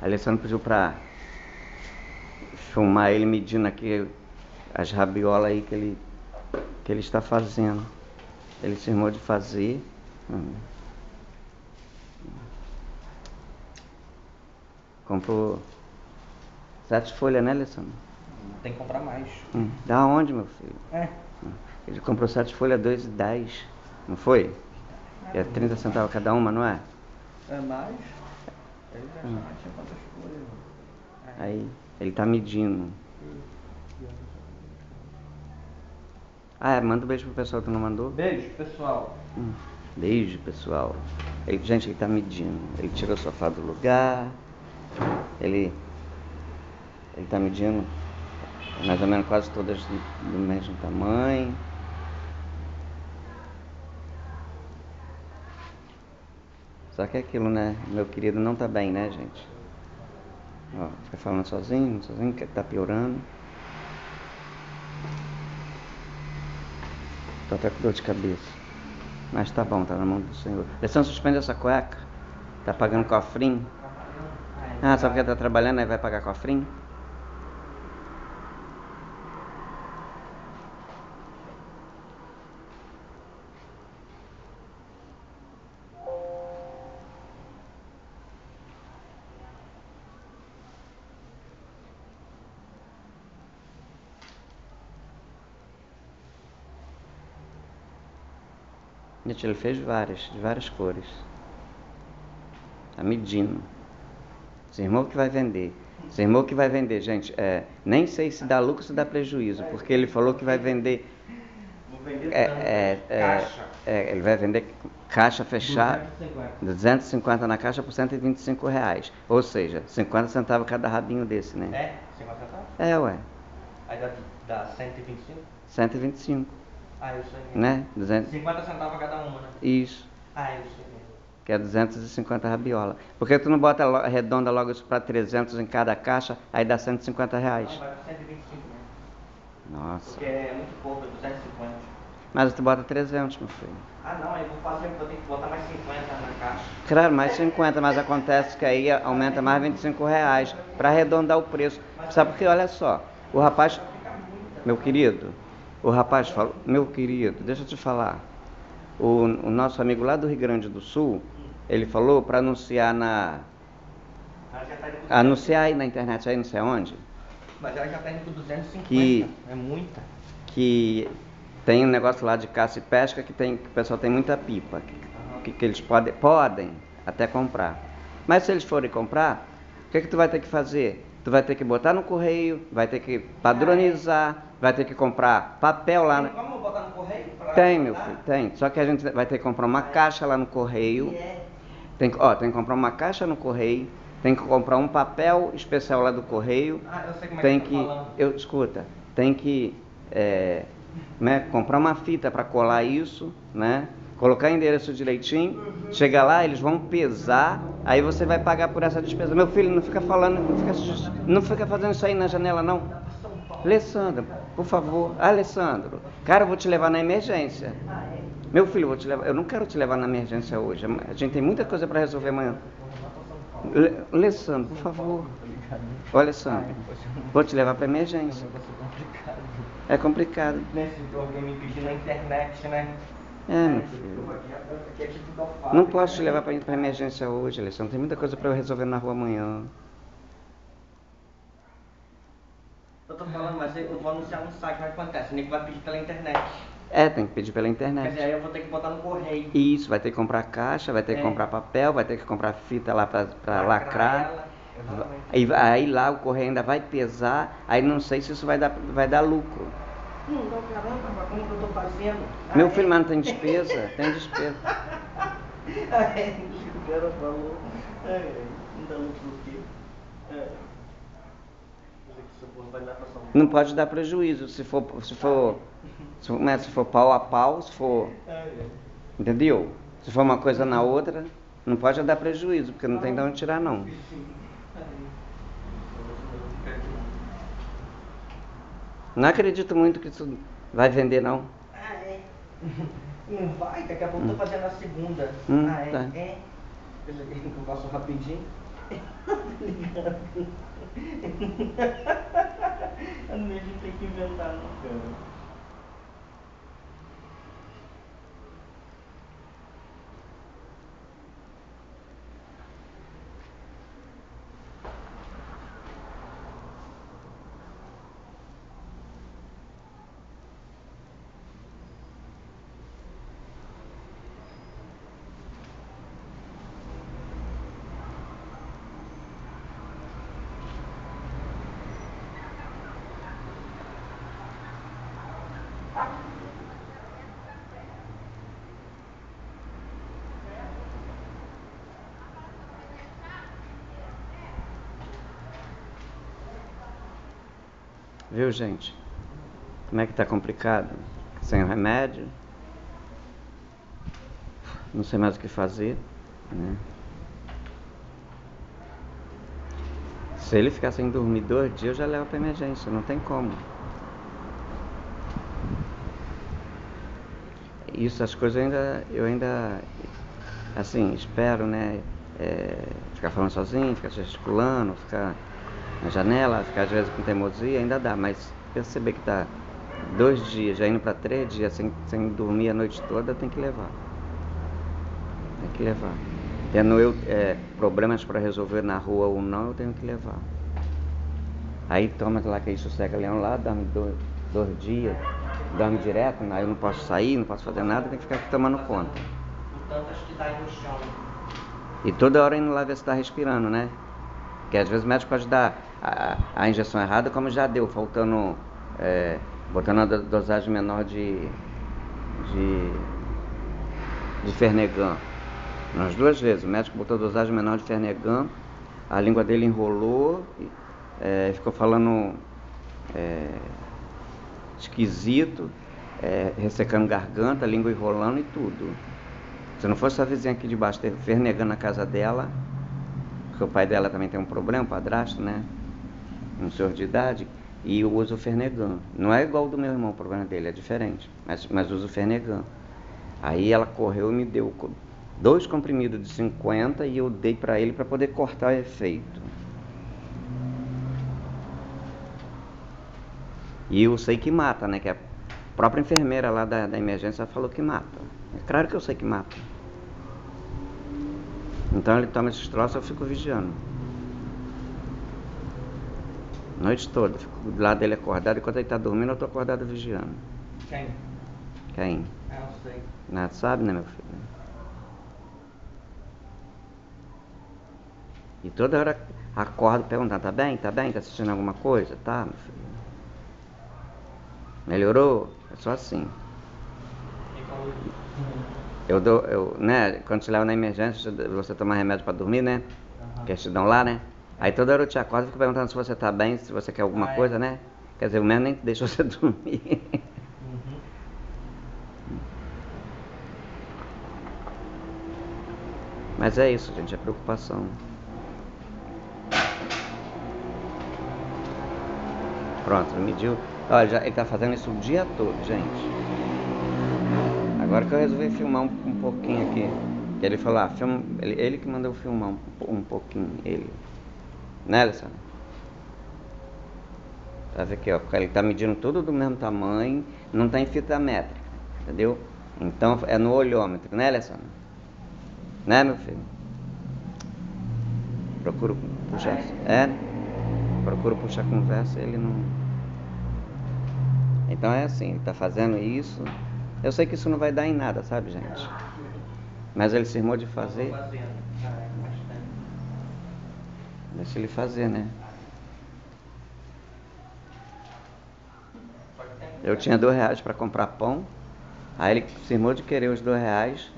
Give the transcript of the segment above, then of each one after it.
Alessandro pediu pra filmar ele medindo aqui as rabiolas aí que ele, que ele está fazendo. Ele se irmou de fazer. Comprou sete folhas, né, Alessandro? Tem que comprar mais. Hum. Da onde, meu filho? É. Ele comprou sete folhas, dois e dez. Não foi? Que é 30 centavos cada uma, não é? É mais. Hum. É. Aí ele tá medindo. Ah, é, manda um beijo pro pessoal que não mandou. Beijo, pessoal. Hum, Beijo, pessoal. Ele, gente, ele tá medindo. Ele tirou o sofá do lugar. Ele. Ele tá medindo mais ou menos quase todas do, do mesmo tamanho. Só que é aquilo, né? Meu querido não tá bem, né, gente? Ó, fica falando sozinho, sozinho, que tá piorando. Tô até com dor de cabeça. Mas tá bom, tá na mão do Senhor. Alessandro, suspende essa cueca. Tá pagando cofrinho. Ah, sabe porque tá trabalhando, aí vai pagar cofrinho? Gente, ele fez várias, de várias cores. Tá medindo. Esse irmão que vai vender. Esse irmão que vai vender, gente, é, nem sei se dá lucro ou se dá prejuízo, porque ele falou que vai vender. Vou vender É, é, é, Caixa. é, ele vai vender caixa fechada, 250. 250 na caixa por 125 reais. Ou seja, 50 centavos cada rabinho desse, né? É? 50 centavos? É, ué. Aí dá, dá 125? 125, Ah, eu sei mesmo. né? 200, 50 centavos cada uma, né? isso. Ah, eu sei mesmo. que é 250 rabiola. Por que tu não bota lo- arredonda logo isso para 300 em cada caixa, aí dá 150 reais? Não, vai pra 125 mesmo. Nossa. Porque é muito pouco, é 250. Mas tu bota 300, meu filho. Ah, não, aí eu vou fazer, vou ter que botar mais 50 na caixa. Claro, mais 50, mas acontece que aí aumenta mais 25 reais para arredondar o preço. Sabe por quê? Olha só, o rapaz, meu querido, o rapaz falou, meu querido, deixa eu te falar. O, o nosso amigo lá do Rio Grande do Sul, ele falou para anunciar na. Tá Anunciar aí na internet aí, não sei onde. Mas ela já tá indo com 250. Que- É muita. que tem um negócio lá de caça e pesca que, tem, que o pessoal tem muita pipa, que, que eles podem, podem até comprar. Mas se eles forem comprar, o que, que tu vai ter que fazer? Tu vai ter que botar no correio, vai ter que padronizar, vai ter que comprar papel lá. Tem como botar no correio? Tem, meu filho, tem. Só que a gente vai ter que comprar uma caixa lá no correio. É. Tem, que- ó, tem que comprar uma caixa no correio, tem que comprar um papel especial lá do correio, Ah, eu sei como tem é que que, tá falando. eu escuta, tem que é, né, comprar uma fita para colar isso, né? Colocar endereço direitinho, chega lá, eles vão pesar, aí você vai pagar por essa despesa. Meu filho, não fica falando, não fica, não fica fazendo isso aí na janela não. Alessandro, por favor, Alessandro, cara, eu vou te levar na emergência. Meu filho, eu vou te levar, eu não quero te levar na emergência hoje. A gente tem muita coisa para resolver amanhã. Le- Alessandro, por favor. Ô, Alessandro, vou te levar para emergência. É complicado. Alguém me pedir na internet, né? É, meu filho. Não posso te levar para emergência hoje, Alessandro. Tem muita coisa para eu resolver na rua amanhã. Eu tô falando, mas eu vou anunciar no site, mas acontece, o nego vai pedir pela internet. É, tem que pedir pela Quer dizer, internet. aí eu vou ter que botar no correio. Isso, vai ter que comprar caixa, vai ter que É. comprar papel, vai ter que comprar fita lá para Lacrar lacrar. Aí, aí lá o correio ainda vai pesar, aí não sei se isso vai dar, vai dar lucro. Hum, então caramba, mas como que eu tô fazendo? Meu Ah, filho, é? mas não tem despesa? Tem despesa. É, o cara falou. É, é, não dá lucro do quê? É. Mas é que essa porra vai dar pra São Paulo. Não pode dar prejuízo se for, se for, se for, né, se for pau a pau, se for, entendeu? Se for uma coisa na outra, não pode dar prejuízo, porque não tem de onde tirar não. Não. Acredito muito que isso vai vender não. Ah, é. Não vai, daqui a pouco eu tô fazendo a segunda. Hum, ah, é? tá. É. Eu faço rapidinho. Ligado? A gente tem que inventar, não, cara. Viu, gente? Como é que tá complicado? Sem o remédio. Não sei mais o que fazer. Né? Se ele ficar sem dormir dois dias, eu já levo para emergência. Não tem como. Isso, as coisas eu ainda, eu ainda, assim, espero, né? É, ficar falando sozinho, ficar gesticulando, ficar na janela, ficar às vezes com teimosia, ainda dá, mas perceber que está dois dias, já indo para três dias sem, sem dormir a noite toda, tem que levar. Tem que levar. Tendo eu é, problemas para resolver na rua ou não, eu tenho que levar. Aí toma lá que isso sossega leão lá, dorme dois, dois dias, dorme direto, aí eu não posso sair, não posso fazer nada, tem que ficar aqui tomando conta. Acho que dá no chão. E toda hora indo lá ver se está respirando, né? Porque às vezes o médico pode dar a, a injeção errada, como já deu, faltando, é, botando uma dosagem menor de, de, de Fernegan. Nas duas vezes, o médico botou dosagem menor de Fernegan, a língua dele enrolou, é, ficou falando é, esquisito, é, ressecando garganta, língua enrolando e tudo. Se não fosse a vizinha aqui de baixo ter Fernegan na casa dela, porque o pai dela também tem um problema, padrasto, né? Um senhor de idade, e eu uso o Fernegan. Não é igual do meu irmão, o problema dele é diferente, mas, mas uso o Fernegan. Aí ela correu e me deu dois comprimidos de 50 e eu dei para ele para poder cortar o efeito. E eu sei que mata, né? Que a própria enfermeira lá da, da emergência falou que mata. É claro que eu sei que mata. Então ele toma esses troços, eu fico vigiando. Noite toda, fico do lado dele acordado, enquanto ele está dormindo, eu estou acordado vigiando. Quem? Quem? Eu não sei. Nada sabe, né, meu filho? E toda hora acordo perguntando, tá bem? Tá bem? Tá assistindo alguma coisa? Tá, meu filho? Melhorou? É só assim. Eu dou, eu, né, quando te leva na emergência, você toma remédio para dormir, né? Uhum. Que eles te dão lá, né? Aí toda hora eu te acordo e fico perguntando se você tá bem, se você quer alguma ah, é. coisa, né? Quer dizer, o mesmo nem deixa você dormir. Uhum. Mas é isso, gente, é preocupação. Pronto, mediu. Olha, já, ele tá fazendo isso o dia todo, gente. Agora que eu resolvi filmar um, um pouquinho aqui. Ele falou, ah, filma, ele, ele que mandou filmar um, um pouquinho, ele. Né, Alessandro? Tá vendo aqui, ó, ele tá medindo tudo do mesmo tamanho, não tá em fita métrica, entendeu? Então é no olhômetro, né, Alessandro? Né, meu filho? Procuro puxar. É? Procuro puxar conversa, ele não. Então é assim, ele tá fazendo isso. Eu sei que isso não vai dar em nada, sabe, gente? Mas ele se irmou de fazer. Deixa ele fazer, né? Eu tinha dois reais para comprar pão. Aí ele se irmou de querer os dois reais.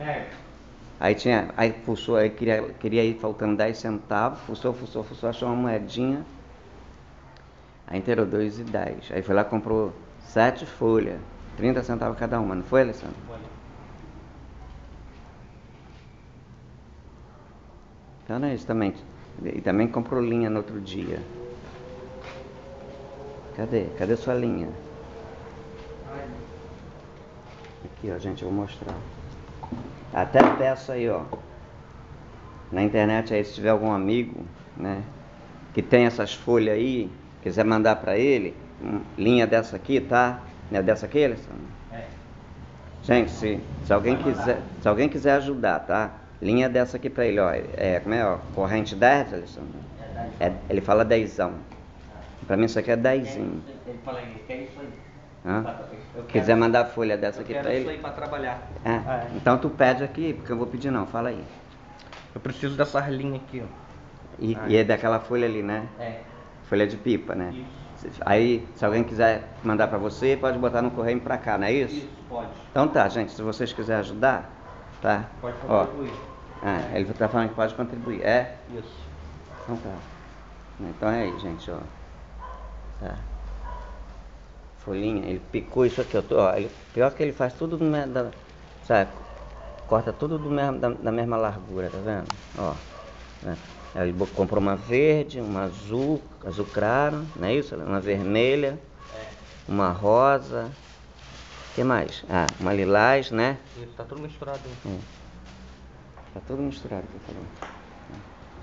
Aí tinha, aí fuçou, aí queria, queria ir faltando 10 centavos, fuçou, fuçou, fuçou, achou uma moedinha. Aí inteirou dois e dez. Aí foi lá comprou sete folhas. 30 centavos cada uma, não foi, Alessandro? Foi. Então é isso também. E também comprou linha no outro dia. Cadê? Cadê sua linha? Aqui, ó, gente, eu vou mostrar. Até peço aí, ó. na internet aí, se tiver algum amigo, né, que tem essas folhas aí, quiser mandar para ele, um, linha dessa aqui, tá? Não é dessa aqui, Alessandro? É. Gente, se, se alguém quiser, se alguém quiser ajudar, tá? Linha dessa aqui para ele, ó. É, como é, ó? Corrente 10, Alessandro? É, É, ele fala dezão. Para mim isso aqui é dezinho. Ele fala aí, quer isso aí? Hã? Quiser mandar folha dessa eu aqui quero para isso aí ele. pra trabalhar. É. Ah, é. Então tu pede aqui, porque eu vou pedir não, fala aí. Eu preciso dessas linhas aqui, ó. E, Ah, e é daquela folha ali, né? É. Folha de pipa, né? Isso. Aí, se alguém quiser mandar para você, pode botar no correio pra cá, não é isso? Isso, pode. Então tá, gente, se vocês quiserem ajudar, tá? Pode Ó, contribuir. ah, ele tá falando que pode contribuir. É? Isso. Então tá. Então é aí, gente, ó. Tá. Folhinha, ele picou isso aqui, ó. ó ele, pior que ele faz tudo do mesmo, da, sabe? Corta tudo do mesmo, da, da mesma largura, tá vendo? Ó. né? Aí ele comprou uma verde, uma azul, azul claro, não é isso? Uma vermelha, É. uma rosa. O que mais? Ah, uma lilás, né? Isso, tá tudo misturado aí. Hum. Tá tudo misturado aqui, tá bom.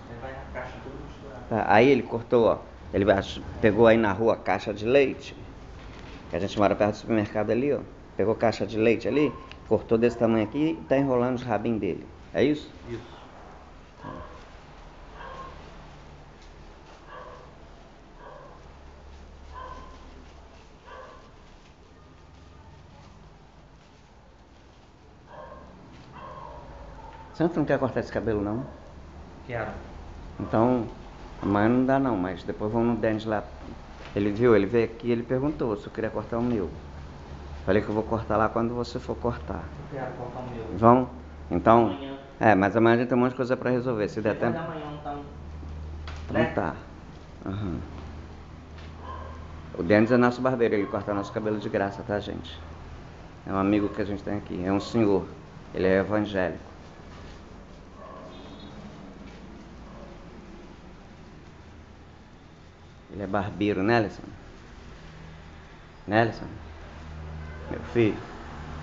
Aí vai na caixa tudo misturado. Tá, Aí ele cortou, ó. Ele pegou aí na rua caixa de leite. Que a gente mora perto do supermercado ali, ó. Pegou caixa de leite ali, cortou desse tamanho aqui e tá enrolando os rabinhos dele. É isso? Isso. Você não quer cortar esse cabelo, não? Quero. Então, amanhã não dá não, mas depois vamos no Dennis lá. Ele viu, ele veio aqui ele perguntou se eu queria cortar o meu. Falei que eu vou cortar lá quando você for cortar. Eu quero cortar o meu. Vão? Então. Amanhã. É, mas amanhã a gente tem um monte de coisa pra resolver. Se der tempo. da manhã, então. Então tá. Aham. O Denis é nosso barbeiro, ele corta nosso cabelo de graça, tá, gente? É um amigo que a gente tem aqui, é um senhor. Ele é evangélico. Ele é barbeiro, né, Alisson? Né, Alisson? Meu filho.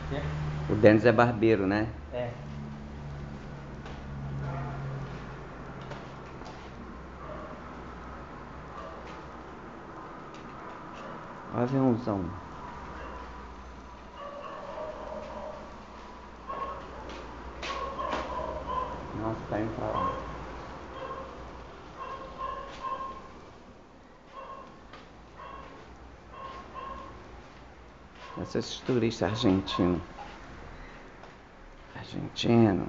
Quê? O Denis é barbeiro, né? É. Olha o aviãozão. Nossa, tá indo pra lá. Esses turistas argentinos. Argentino,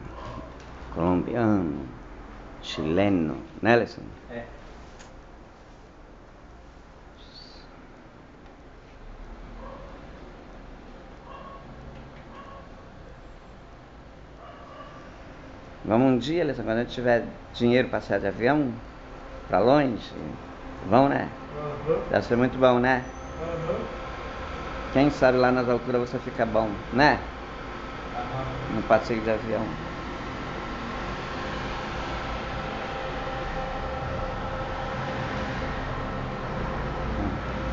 colombiano, chileno, né, Alessandro? É. Vamos um dia, Alessandro, quando a gente tiver dinheiro para sair de avião, para longe, vão, né? Deve ser muito bom, né? Quem sabe lá nas alturas você fica bom, né? No passeio de avião.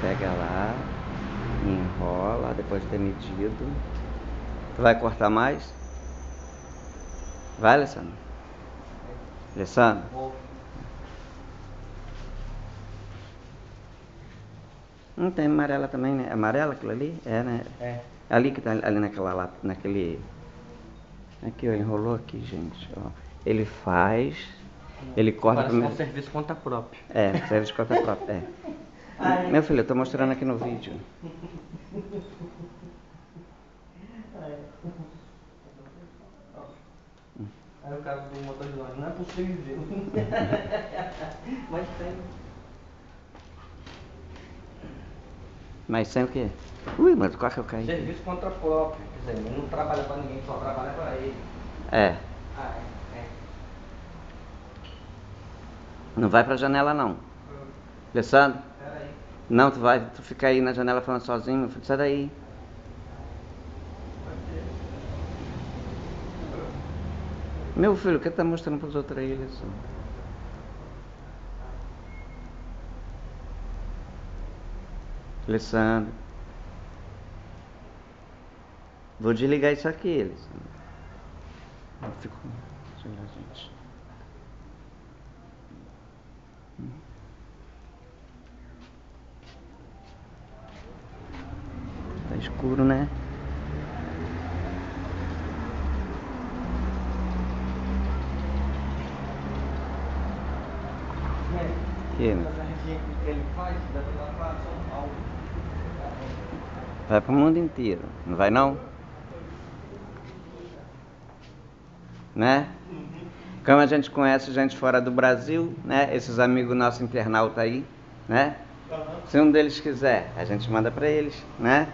Pega lá, enrola, depois de ter medido. Tu vai cortar mais? Vai, Alessandro? Alessandro? Não tem amarela também, né? Amarela aquilo ali? É, né? É. Ali que tá ali naquela lá, naquele. Aqui, ó, enrolou aqui, gente. Ó. Ele faz, ele corta Parece que é um primeiro. serviço conta própria. É, serve de conta própria. É. Ai. Meu filho, eu tô mostrando aqui no vídeo. Aí o cara do motor de longe, não é possível. Mas tem. Mas sem o quê? Ui, mas qual que eu caí? Serviço contra próprio. Quer dizer, ele não trabalha pra ninguém, só trabalha pra ele. É, Ah, é. é. não vai pra janela não. Alessandro? Pera aí. Não, tu vai, tu fica aí na janela falando sozinho, meu filho, sai daí. Meu filho, o que tá mostrando pros outros aí, Alessandro? Alessandro. Vou desligar isso aqui, Alessandro. Eu fico. Deixa eu ver, gente. Tá escuro, né? Que? Ele faz, São Paulo. Vai pro mundo inteiro, não vai não? Né? Como a gente conhece gente fora do Brasil, né? Esses amigos nossos internautas aí, né? Se um deles quiser, a gente manda para eles, né?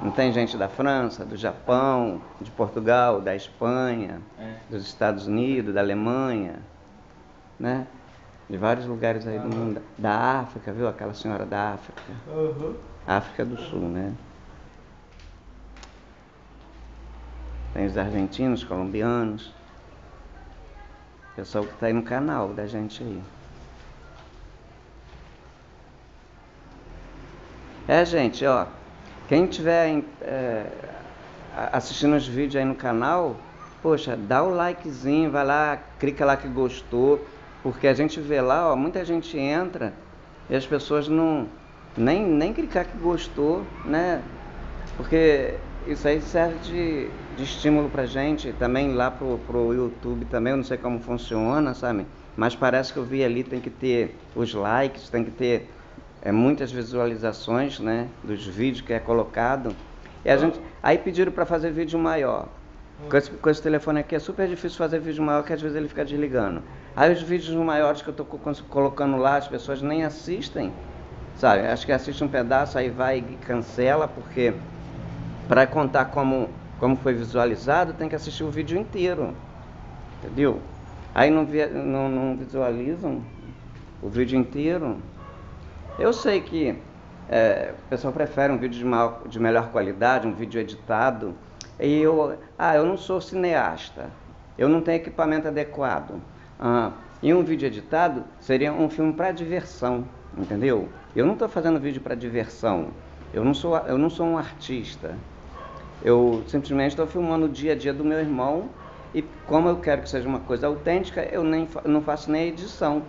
Não tem gente da França, do Japão, de Portugal, da Espanha, É. dos Estados Unidos, da Alemanha, né? De vários lugares aí do mundo. Da África, viu? Aquela senhora da África. Uhum. África do Sul, né? Tem os argentinos, colombianos. Pessoal que está aí no canal da gente aí. É, gente, ó. Quem tiver é, assistindo os vídeos aí no canal, poxa, dá o likezinho, vai lá, clica lá que gostou, porque a gente vê lá, ó, muita gente entra e as pessoas não nem, nem clicar que gostou, né? Porque isso aí serve de, de estímulo pra gente, também lá pro, pro YouTube também, eu não sei como funciona, sabe? Mas parece que eu vi ali, tem que ter os likes, tem que ter é, muitas visualizações, né? Dos vídeos que é colocado. E a gente, aí pediram para fazer vídeo maior. Com esse, com esse telefone aqui é super difícil fazer vídeo maior, que às vezes ele fica desligando. Aí os vídeos maiores que eu estou colocando lá, as pessoas nem assistem, sabe? Acho que assiste um pedaço, aí vai e cancela, porque para contar como, como foi visualizado, tem que assistir o vídeo inteiro. Entendeu? Aí não, vi- não, não visualizam o vídeo inteiro. Eu sei que é, o pessoal prefere um vídeo de, maior- de melhor qualidade, um vídeo editado. E eu, ah, eu não sou cineasta, eu não tenho equipamento adequado. Ah, e um vídeo editado seria um filme para diversão, entendeu? Eu não estou fazendo vídeo para diversão. Eu não sou, eu não sou um artista. Eu simplesmente estou filmando o dia a dia do meu irmão e como eu quero que seja uma coisa autêntica, eu nem não faço nem edição,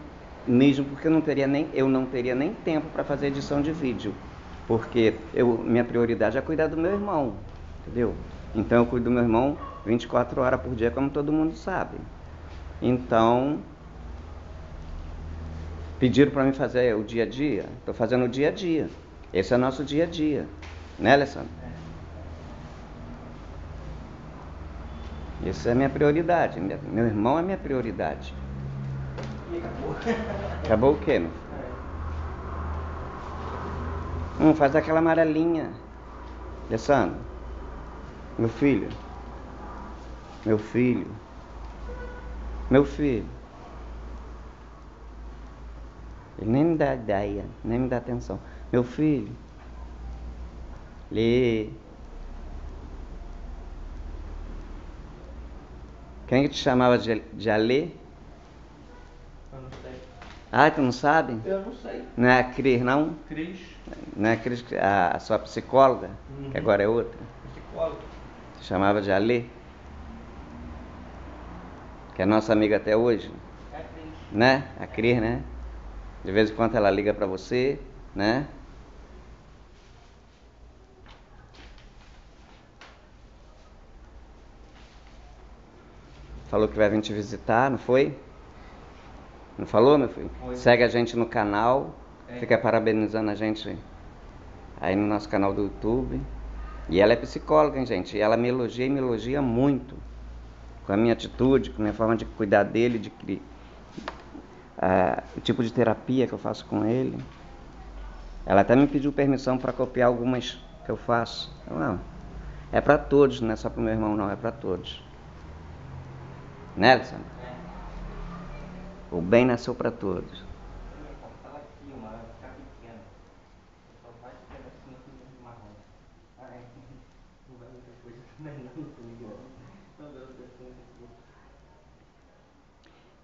mesmo porque eu não teria nem eu não teria nem tempo para fazer edição de vídeo, porque eu minha prioridade é cuidar do meu irmão, entendeu? Então eu cuido do meu irmão 24 horas por dia, como todo mundo sabe. Então pediram para mim fazer o dia a dia, estou fazendo o dia a dia. Esse é o nosso dia a dia, né, Alessandro? Isso é minha prioridade. Meu irmão é minha prioridade. Acabou. Acabou o quê, meu? Hum, faz aquela amarelinha. Alessandro. Meu filho. Meu filho. Meu filho. Ele nem me dá ideia, nem me dá atenção. Meu filho. Lê. Quem que te chamava de, de Alê? Eu não sei. Ah, tu não sabe? Eu não sei. Não é a Cris, não? Cris, Não é a Cris, a, a sua psicóloga, Uhum. que agora é outra. psicólogo. Chamava de Alê. Que é nossa amiga até hoje, É né? A Cris, né? De vez em quando ela liga pra você, né? Falou que vai vir te visitar, não foi? Não falou, meu filho? Foi. Segue a gente no canal, É. fica parabenizando a gente aí no nosso canal do YouTube. E ela é psicóloga, hein, gente? E ela me elogia e me elogia muito. Com a minha atitude, com a minha forma de cuidar dele, de cri... ah, o tipo de terapia que eu faço com ele. Ela até me pediu permissão para copiar algumas que eu faço. Eu, não, é para todos, não é só para o meu irmão, não, é para todos. Nelson, É. o bem nasceu para todos. Fala aqui, uma vai ficar pequena. Só faz um pedacinho aqui de marrom. Ah, é. Não vai muita coisa também, não, tô ligado. Não, não, não, não, não.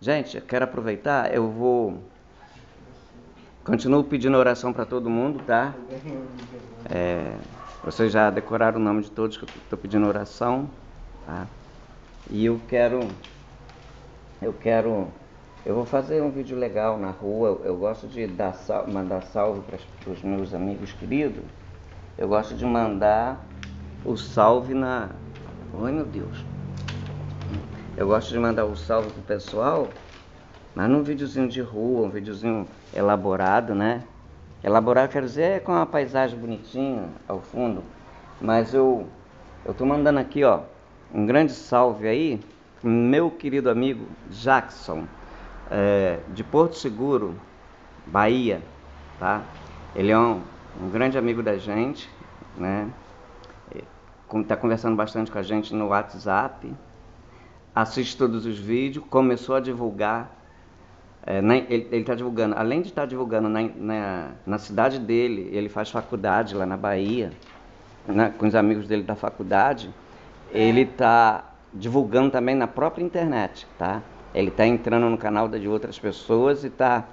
Gente, quero aproveitar, eu vou. Continuo pedindo oração para todo mundo, tá? É, vocês já decoraram o nome de todos que eu estou pedindo oração, tá? E eu quero eu quero. Eu vou fazer um vídeo legal na rua. Eu, gosto de dar mandar salve para os meus amigos queridos. Eu gosto de mandar o salve na. Ai meu Deus. Eu gosto de mandar o salve pro pessoal, mas num videozinho de rua, um videozinho elaborado, né? Elaborado quer dizer é com uma paisagem bonitinha ao fundo. Mas eu eu tô mandando aqui, ó, um grande salve aí, meu querido amigo Jackson, é, de Porto Seguro, Bahia, tá? Ele é um, um grande amigo da gente, né? Está conversando bastante com a gente no WhatsApp, assiste todos os vídeos, começou a divulgar. É, na, ele está divulgando, além de estar tá divulgando na, na, na, cidade dele, ele faz faculdade lá na Bahia, né, com os amigos dele da faculdade, ele está divulgando também na própria internet, tá? Ele está entrando no canal de outras pessoas e está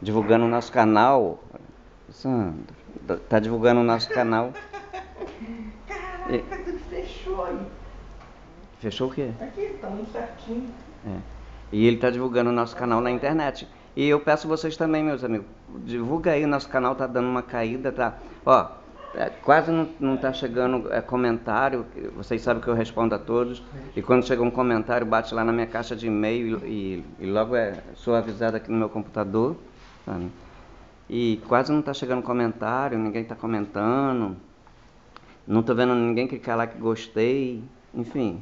divulgando o nosso canal. Sandro, está divulgando o nosso canal. Caraca, tudo fechou aí. Fechou o quê? Aqui, tá muito certinho. É. E ele está divulgando o nosso canal na internet. E eu peço vocês também, meus amigos, divulga aí, nosso canal tá dando uma caída, tá? Ó, é, quase não, não tá chegando é, comentário, vocês sabem que eu respondo a todos. E quando chega um comentário, bate lá na minha caixa de e-mail e, e, logo é, sou avisado aqui no meu computador. Sabe? E quase não está chegando comentário, ninguém está comentando. Não estou vendo ninguém clicar lá que gostei. Enfim,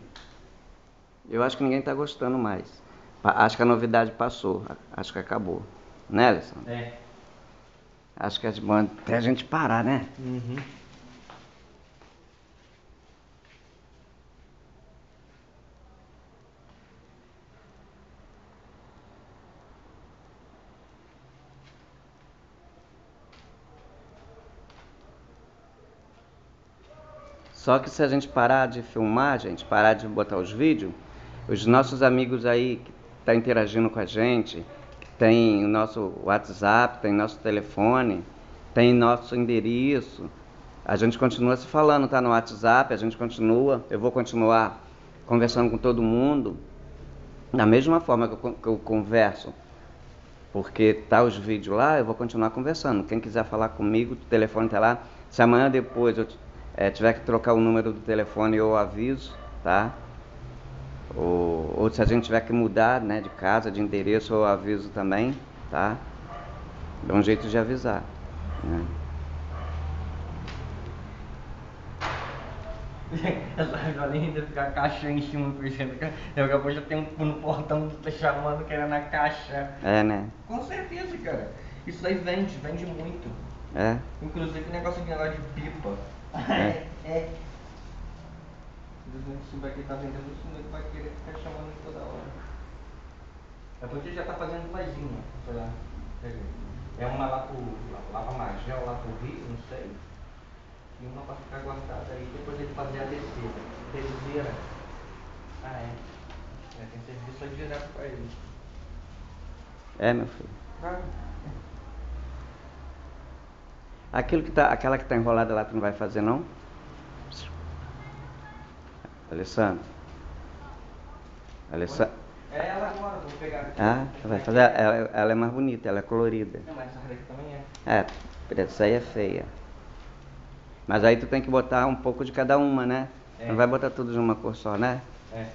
eu acho que ninguém está gostando mais. Acho que a novidade passou. Acho que acabou. Né, Alessandro? É. Acho que é bom até a gente parar, né? Uhum. Só que se a gente parar de filmar, gente, parar de botar os vídeos, os nossos amigos aí que estão tá interagindo com a gente, tem o nosso WhatsApp, tem nosso telefone, tem nosso endereço. A gente continua se falando, tá no WhatsApp, a gente continua, eu vou continuar conversando com todo mundo da mesma forma que eu, que eu converso. Porque tá os vídeos lá, eu vou continuar conversando. Quem quiser falar comigo, o telefone tá lá. Se amanhã depois eu é, tiver que trocar o número do telefone, eu aviso, tá? Ou, ou se a gente tiver que mudar né, de casa, de endereço, eu aviso também, tá? Dá um jeito de avisar. Né? Essa Jolinha ainda fica a caixa em cima por cima. Daqui a pouco já tem um no portão tá chamando que era na caixa. É, né? Com certeza, cara. Isso aí vende, vende muito. É. Inclusive negócio de negócio de pipa. É. é. Se souber que tá vendendo isso, ele vai querer ficar chamando toda hora. É porque já tá fazendo vozinha. É uma lá, lá pra Magel, lá pro Rio, não sei. E uma pra ficar guardada aí, depois ele fazer a descida. Terceira. Ah é. é tem serviço aí direto pra ele. É, meu filho. Aquilo que tá, aquela que está enrolada lá, tu não vai fazer não? Alessandro. Alessandro. É ela agora, vou pegar aqui. Ah, vai fazer. Ela, ela, é mais bonita, ela é colorida. Não, mas essa daqui também é. É, essa aí é feia. Mas aí tu tem que botar um pouco de cada uma, né? É. Não vai botar tudo de uma cor só, né? É.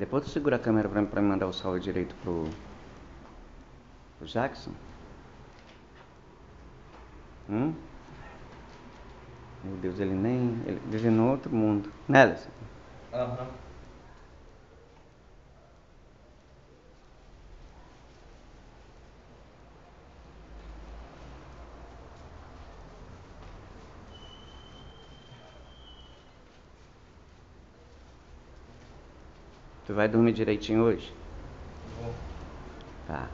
Depois tu segura a câmera pra, pra mandar o salve direito pro, pro Jackson. Hum? Meu Deus, ele nem. Ele vive no outro mundo. Né, Alison? Aham. Uhum. Tu vai dormir direitinho hoje? Vou. Tá.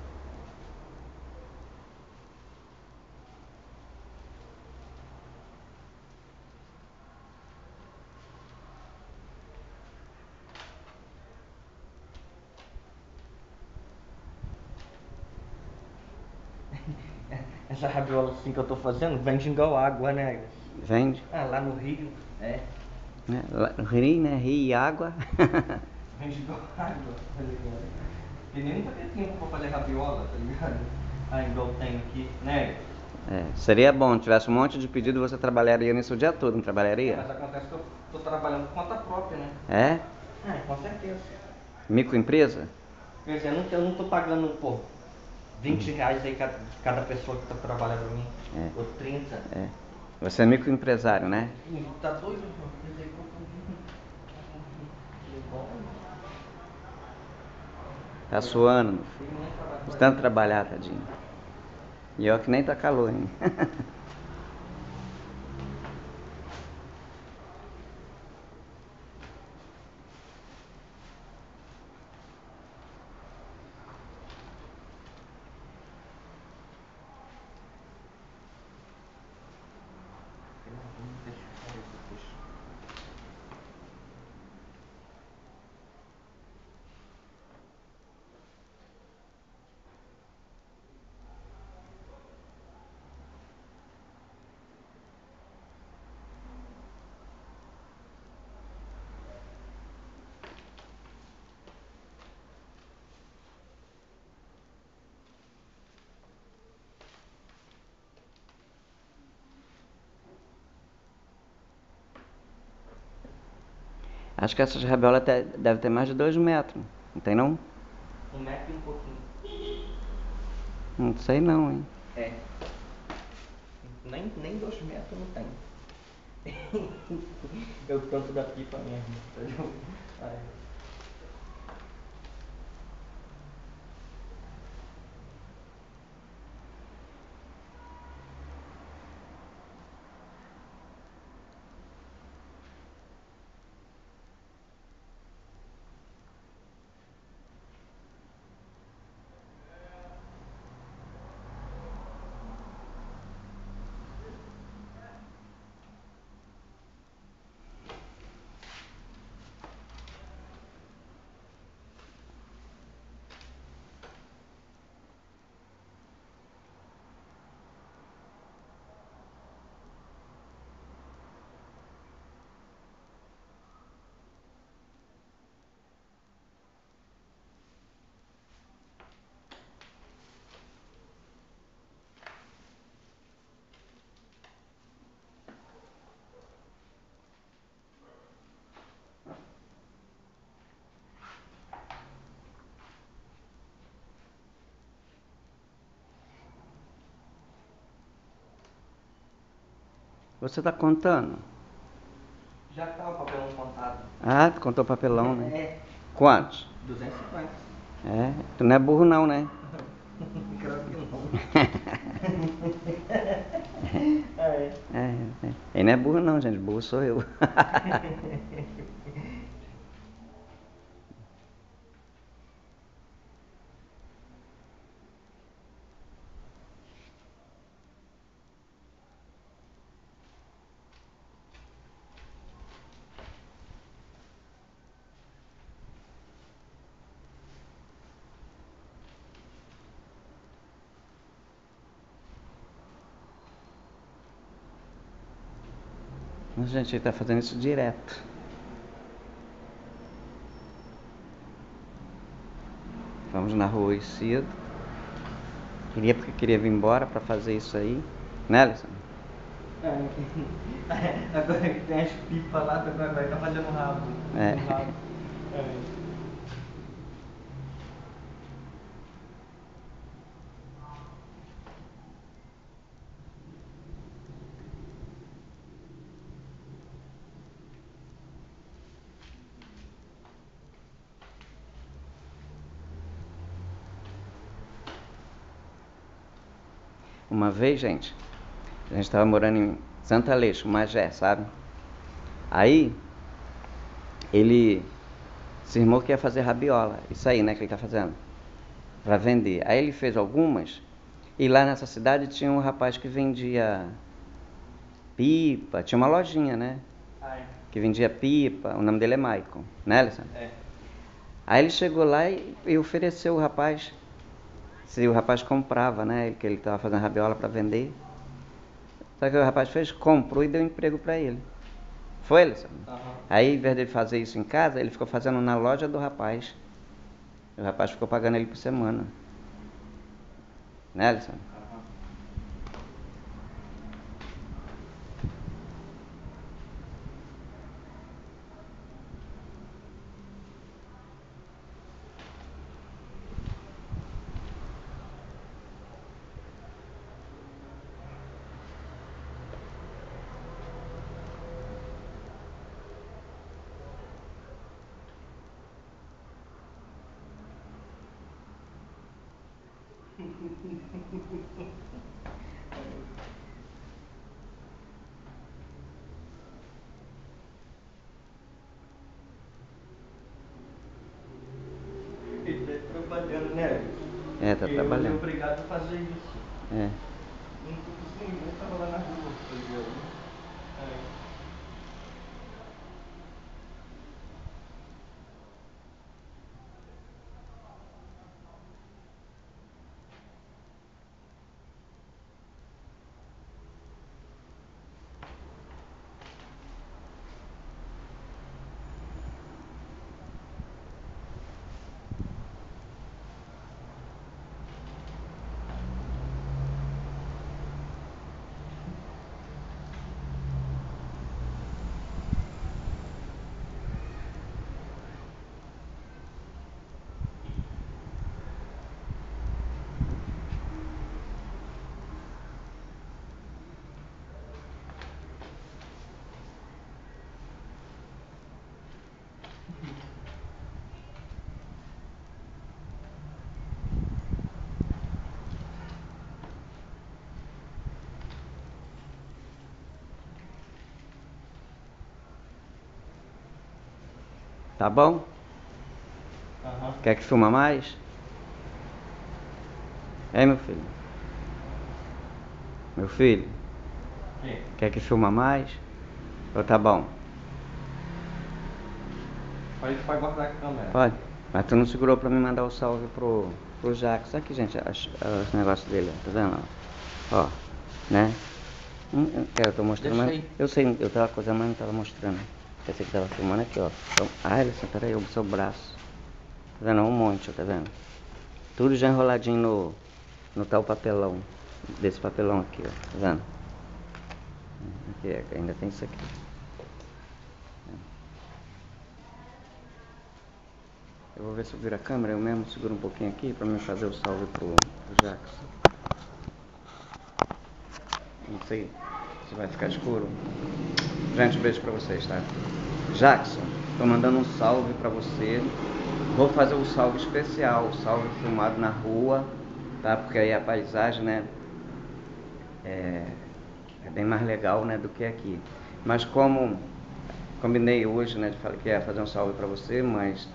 Essa rabiola assim que eu tô fazendo vende igual água, né? Vende? Ah, lá no Rio, é. Né? Lá no Rio, né? Rio e água. Igual água, tá ligado? E nem nunca tem tempo pra fazer rabiola, tá ligado? Ah, igual tem aqui, né? É, seria bom, tivesse um monte de pedido, você trabalharia nisso o dia todo, não É, trabalharia? mas acontece que eu tô trabalhando por conta própria, né? É? É, com certeza. Microempresa? Quer dizer, eu não, eu não tô pagando, pô, 20 reais aí cada, cada pessoa que tá trabalhando pra mim. É. Ou 30. É. Você é microempresário, né? Tá doido, irmão? Quer dizer, que eu tô- Igual, Tá suando. De tanto trabalhar, tadinho. E ó que nem tá calor, hein? Deixa eu fazer isso, puxa. Acho que essas rabiolas até- devem ter mais de dois metros. Não tem não? Um metro e um pouquinho. Não sei não, hein? É. Nem, nem dois metros não tem. O canto da pipa mesmo. Você tá contando? Já tá o papelão contado. Ah, tu contou papelão, né? É. Quantos? 250. É, tu não é burro não, né? Claro que não. é. É, é. Ele não é burro não, gente. Burro sou eu. gente, ele tá fazendo isso direto. Vamos na rua hoje cedo. Queria porque queria vir embora pra fazer isso aí. Né, Alisson? É. Agora que tem as pipas lá, agora tá fazendo rabo. É. Um rabo. É. Uma vez, gente, a gente estava morando em Santa Aleixo, Magé, sabe? Aí, ele cismou que ia fazer rabiola. Isso aí, né, que ele tá fazendo. Pra vender. Aí ele fez algumas. E lá nessa cidade tinha um rapaz que vendia pipa. Tinha uma lojinha, né? É. Que vendia pipa. O nome dele é Michael. Né, Alisson? É. Aí ele chegou lá e, e ofereceu o rapaz se o rapaz comprava, né? Que ele estava fazendo rabiola para vender. Só que o rapaz fez, comprou e deu emprego para ele. Foi, Alisson? Uhum. Aí, em vez de fazer isso em casa, ele ficou fazendo na loja do rapaz. O rapaz ficou pagando ele por semana. Né, Alisson? Tá bom? Uhum. Quer que filma mais? É, meu filho? Meu filho? Sim. Quer que filma mais? Ou tá bom? Pode, pode guardar a câmera. Pode. Mas tu não segurou pra me mandar o salve pro, pro Jacques. Aqui, gente, os, os negócios dele, tá vendo? Ó, né? Hum, eu tô mostrando, mas eu sei, eu tava coisando, mas não tava mostrando. Pensei que tava filmando aqui, ó. Então, ah, Alisson, peraí, o seu braço. Tá vendo? Um monte, ó, tá vendo? Tudo já enroladinho no, no tal papelão. Desse papelão aqui, ó. Tá vendo? Aqui, ainda tem isso aqui. Eu vou ver se eu viro a câmera, eu mesmo seguro um pouquinho aqui pra me fazer o salve pro, pro Jackson. Não sei se vai ficar escuro. Gente, um beijo pra vocês, tá? Jackson, tô mandando um salve pra você. Vou fazer um salve especial, salve filmado na rua, tá? Porque aí a paisagem, né? É, é bem mais legal, né, do que aqui. Mas como combinei hoje, né, de falar que ia fazer um salve pra você, mas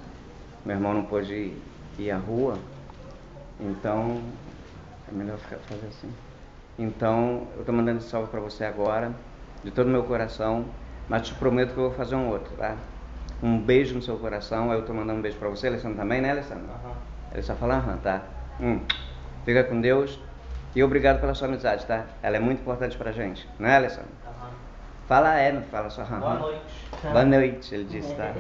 meu irmão não pôde ir, ir à rua, então é melhor fazer assim. Então, eu tô mandando salve pra você agora de todo o meu coração, mas te prometo que eu vou fazer um outro, tá? Um beijo no seu coração, eu estou mandando um beijo para você, Alessandro também, né, Alessandro? Uhum. Ele só fala aham, tá? Hum. Fica com Deus e obrigado pela sua amizade, tá? Ela é muito importante pra gente, não é, Alessandro? Uhum. Fala é, não fala só aham. Boa noite. Boa noite, ele disse, tá?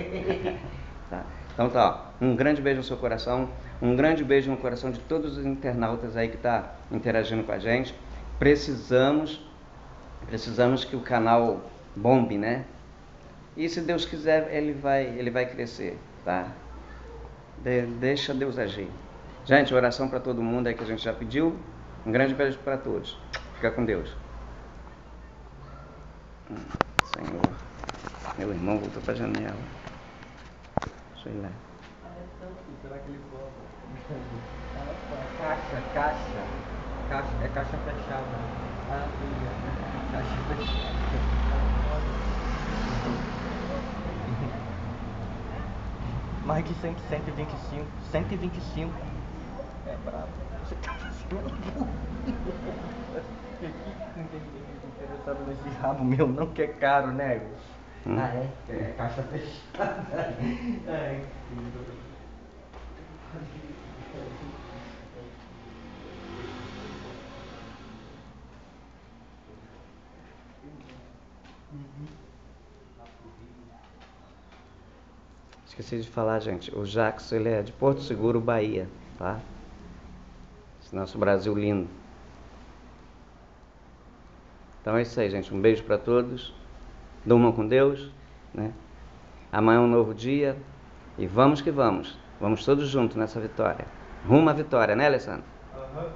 tá. Então tá, ó. um grande beijo no seu coração, um grande beijo no coração de todos os internautas aí que tá interagindo com a gente. Precisamos Precisamos que o canal bombe, né? E se Deus quiser, ele vai, ele vai crescer, tá? De, deixa Deus agir. Gente, oração para todo mundo aí que a gente já pediu. Um grande beijo para todos. Fica com Deus. Hum, Senhor, meu irmão voltou para a janela. Deixa eu ir lá. Será que ele Caixa, caixa. Caixa, é caixa fechada. Ah, mais de 100, 125, 125. É brabo. Você tá fazendo interessado nesse rabo meu, não que é caro, né? Hum. Ah, é? É caixa fechada. É, Esqueci de falar, gente. O Jackson, ele é de Porto Seguro, Bahia, tá? Esse nosso Brasil lindo. Então é isso aí, gente. Um beijo para todos. Durmam com Deus, né? Amanhã é um novo dia e vamos que vamos. Vamos todos juntos nessa vitória. Rumo à vitória, né, Alessandro? Aham.